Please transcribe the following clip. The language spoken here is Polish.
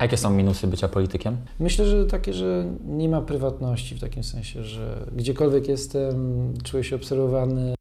Jakie są minusy bycia politykiem? Myślę, że takie, że nie ma prywatności w takim sensie, że gdziekolwiek jestem, czuję się obserwowany.